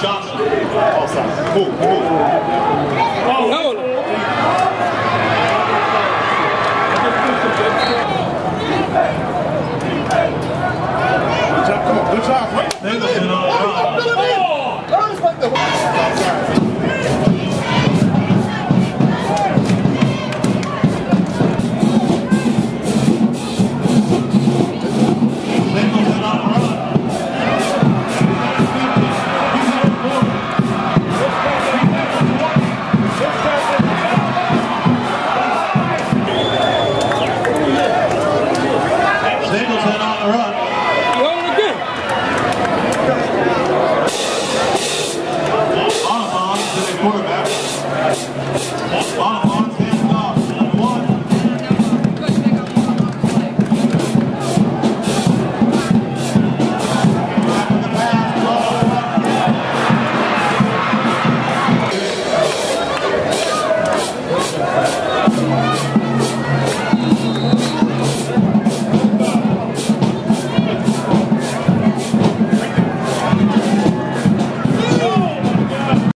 Johnson. Offside. Good job. Good job.